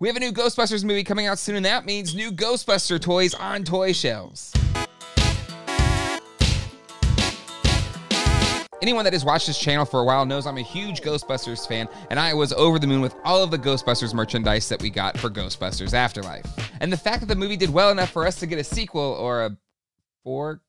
We have a new Ghostbusters movie coming out soon, and that means new Ghostbuster toys on toy shelves. Anyone that has watched this channel for a while knows I'm a huge Ghostbusters fan, and I was over the moon with all of the Ghostbusters merchandise that we got for Ghostbusters Afterlife. And the fact that the movie did well enough for us to get a sequel or a four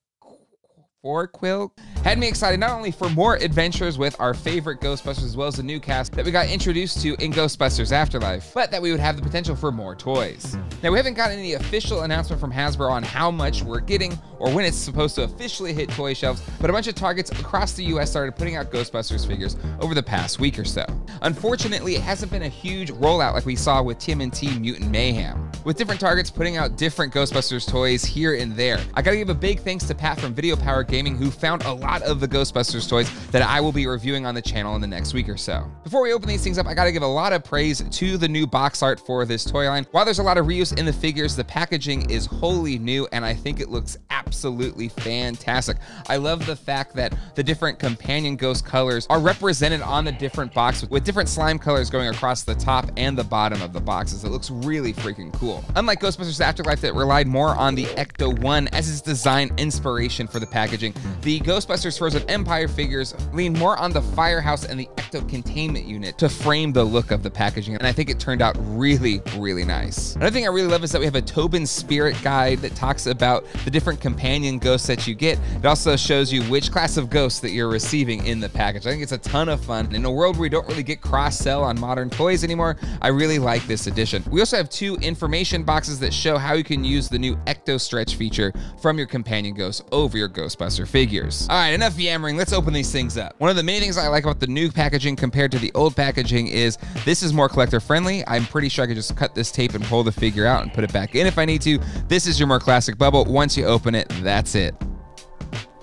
or Quill had me excited not only for more adventures with our favorite Ghostbusters as well as the new cast that we got introduced to in Ghostbusters Afterlife, but that we would have the potential for more toys. Now, we haven't gotten any official announcement from Hasbro on how much we're getting or when it's supposed to officially hit toy shelves, but a bunch of Targets across the US started putting out Ghostbusters figures over the past week or so. Unfortunately, it hasn't been a huge rollout like we saw with TMNT Mutant Mayhem, with different Targets putting out different Ghostbusters toys here and there. I gotta give a big thanks to Pat from Video Power Gaming who found a lot of the Ghostbusters toys that I will be reviewing on the channel in the next week or so. Before we open these things up, I gotta give a lot of praise to the new box art for this toy line. While there's a lot of reuse in the figures, the packaging is wholly new and I think it looks absolutely fantastic. I love the fact that the different companion ghost colors are represented on the different box with different slime colors going across the top and the bottom of the boxes. It looks really freaking cool. Unlike Ghostbusters Afterlife that relied more on the Ecto 1 as its design inspiration for the packaging, the Ghostbusters Frozen Empire figures lean more on the firehouse and the ecto containment unit to frame the look of the packaging, and I think it turned out really, really nice. Another thing I really love is that we have a Tobin Spirit guide that talks about the different companion ghosts that you get. It also shows you which class of ghosts that you're receiving in the package. I think it's a ton of fun. In a world where we don't really get cross-sell on modern toys anymore, I really like this addition. We also have two information boxes that show how you can use the new Ecto Stretch feature from your companion ghosts over your Ghostbuster figures. All right, enough yammering. Let's open these things up. One of the main things I like about the new packaging compared to the old packaging is this is more collector friendly. I'm pretty sure I could just cut this tape and pull the figure out and put it back in if I need to. This is your more classic bubble. Once you open it, that's it.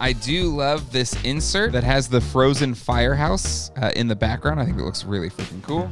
I do love this insert that has the frozen firehouse uh, in the background. I think it looks really freaking cool.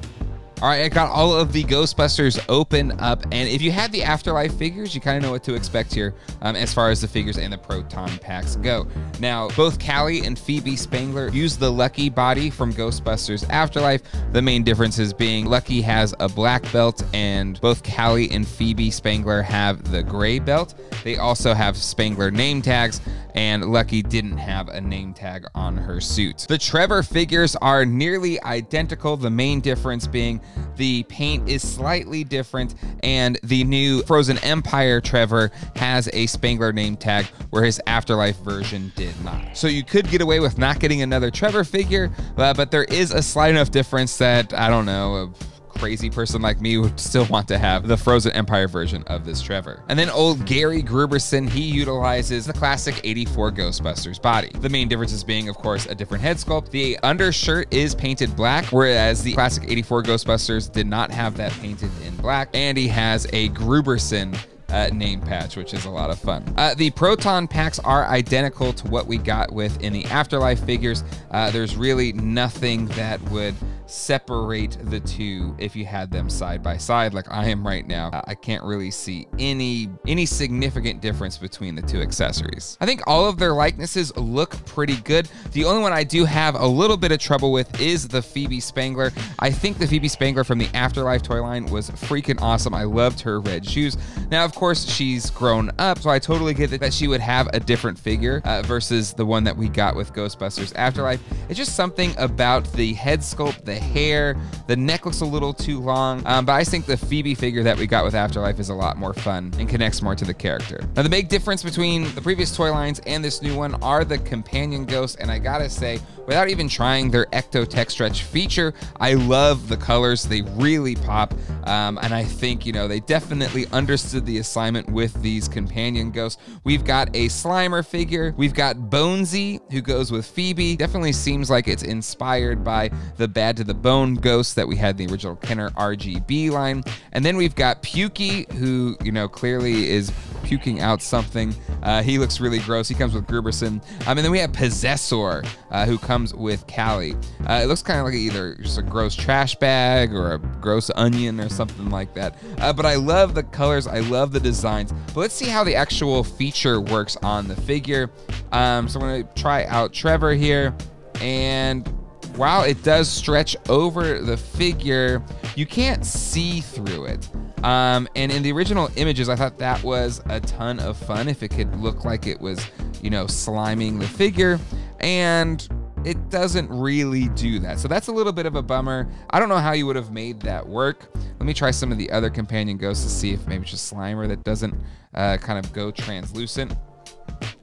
All right, I got all of the Ghostbusters open up, and if you had the Afterlife figures, you kind of know what to expect here um, as far as the figures and the proton packs go. Now, both Callie and Phoebe Spangler use the Lucky body from Ghostbusters Afterlife. The main differences being Lucky has a black belt, and both Callie and Phoebe Spangler have the gray belt. They also have Spangler name tags, and Lucky didn't have a name tag on her suit. The Trevor figures are nearly identical, the main difference being the paint is slightly different, and the new Frozen Empire Trevor has a Spangler name tag where his Afterlife version did not. So you could get away with not getting another Trevor figure, uh, but there is a slight enough difference that, I don't know, crazy person like me would still want to have the Frozen Empire version of this Trevor. And then old Gary Grooberson, he utilizes the classic 84 Ghostbusters body. The main differences being, of course, a different head sculpt. The undershirt is painted black, whereas the classic 84 Ghostbusters did not have that painted in black. And he has a Gruberson uh, name patch, which is a lot of fun. Uh, the proton packs are identical to what we got with in the Afterlife figures. Uh, there's really nothing that would separate the two if you had them side by side like I am right now. I can't really see any any significant difference between the two accessories. I think all of their likenesses look pretty good. The only one I do have a little bit of trouble with is the Phoebe Spangler. I think the Phoebe Spangler from the Afterlife toy line was freaking awesome. I loved her red shoes. Now, of course, she's grown up, so I totally get that she would have a different figure uh, versus the one that we got with Ghostbusters Afterlife. It's just something about the head sculpt, the hair. The neck looks a little too long, um, but I think the Phoebe figure that we got with Afterlife is a lot more fun and connects more to the character. Now, the big difference between the previous toy lines and this new one are the companion ghosts, and I gotta say, without even trying their Ecto Tech Stretch feature, I love the colors. They really pop, um, and I think, you know, they definitely understood the assignment with these companion ghosts. We've got a Slimer figure, we've got Bonesy, who goes with Phoebe. Definitely seems like it's inspired by the Bad to the Bone ghost that we had the original Kenner RGB line. And then we've got Pukey, who, you know, clearly is puking out something. Uh, he looks really gross. He comes with Grooberson. Um, and then we have Possessor, uh, who comes with Callie. Uh, it looks kind of like either just a gross trash bag or a gross onion or something like that. Uh, but I love the colors. I love the designs. But let's see how the actual feature works on the figure. Um, so I'm going to try out Trevor here. And while it does stretch over the figure, you can't see through it. Um, and in the original images, I thought that was a ton of fun if it could look like it was, you know, sliming the figure. And it doesn't really do that. So that's a little bit of a bummer. I don't know how you would have made that work. Let me try some of the other companion ghosts to see if maybe it's just Slimer that doesn't uh, kind of go translucent.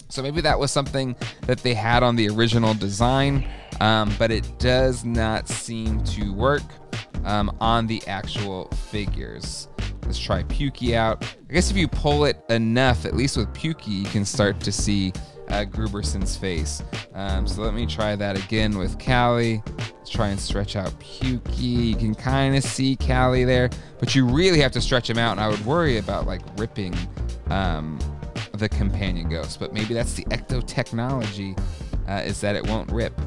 So maybe that was something that they had on the original design, um, but it does not seem to work um, on the actual figures. Let's try Pukey out. I guess if you pull it enough, at least with Pukey, you can start to see uh, Grooberson's face. Um, so let me try that again with Callie. Let's try and stretch out Pukey. You can kind of see Callie there, but you really have to stretch him out, and I would worry about like ripping um, the companion ghost. But maybe that's the ecto technology, uh, is that it won't rip.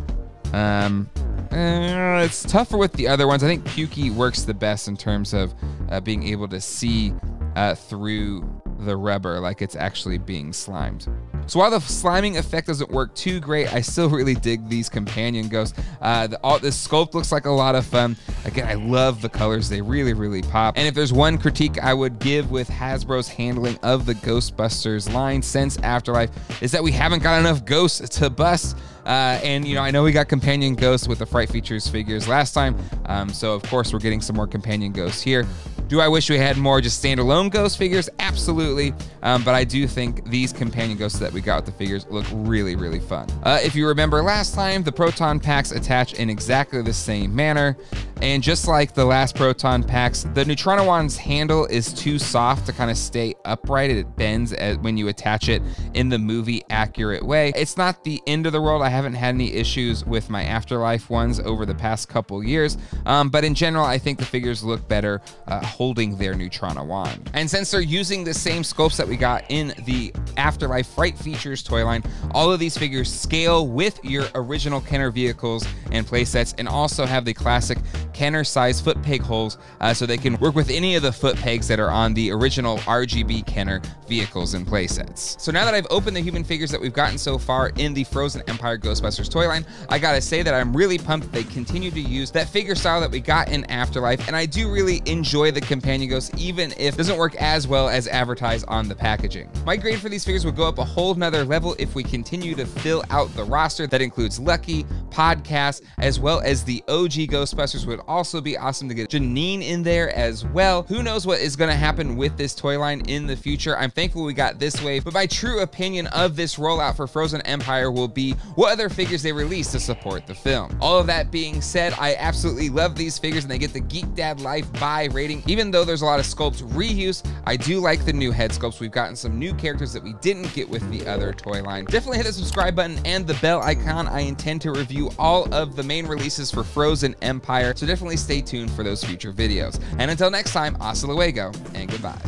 Um, uh, it's tougher with the other ones. I think Pukey works the best in terms of uh, being able to see uh, through the rubber like it's actually being slimed. So while the sliming effect doesn't work too great, I still really dig these companion ghosts. Uh, the, all, this sculpt looks like a lot of fun. Again, I love the colors. They really, really pop. And if there's one critique I would give with Hasbro's handling of the Ghostbusters line since Afterlife is that we haven't got enough ghosts to bust. Uh, and you know, I know we got companion ghosts with the Fright Features figures last time, um, so of course we're getting some more companion ghosts here. Do I wish we had more just standalone ghost figures? Absolutely. Um, but I do think these companion ghosts that we got with the figures look really, really fun. Uh, if you remember last time, the proton packs attach in exactly the same manner. And just like the last proton packs, the Neutrona wand's handle is too soft to kind of stay upright. It bends when you attach it in the movie accurate way. It's not the end of the world. I haven't had any issues with my Afterlife ones over the past couple years. Um, but in general, I think the figures look better uh, holding their Neutrona wand. And since they're using the same sculpts that we got in the Afterlife Fright Features toy line, all of these figures scale with your original Kenner vehicles and playsets and also have the classic Kenner size foot peg holes uh, so they can work with any of the foot pegs that are on the original RGB Kenner vehicles and playsets. So now that I've opened the human figures that we've gotten so far in the Frozen Empire Ghostbusters toy line, I gotta say that I'm really pumped they continue to use that figure style that we got in Afterlife and I do really enjoy the companion ghost even if it doesn't work as well as advertised on the packaging. My grade for these figures would go up a whole nother level if we continue to fill out the roster that includes Lucky, Podcast, as well as the OG Ghostbusters would also be awesome to get Janine in there as well. Who knows what is going to happen with this toy line in the future. I'm thankful we got this wave, but my true opinion of this rollout for Frozen Empire will be what other figures they release to support the film. All of that being said, I absolutely love these figures and they get the Geek Dad Life buy rating. Even though there's a lot of sculpt reuse, I do like the new head sculpts. We've gotten some new characters that we didn't get with the other toy line. Definitely hit the subscribe button and the bell icon. I intend to review all of the main releases for Frozen Empire, so definitely stay tuned for those future videos. And until next time, hasta luego, and goodbye.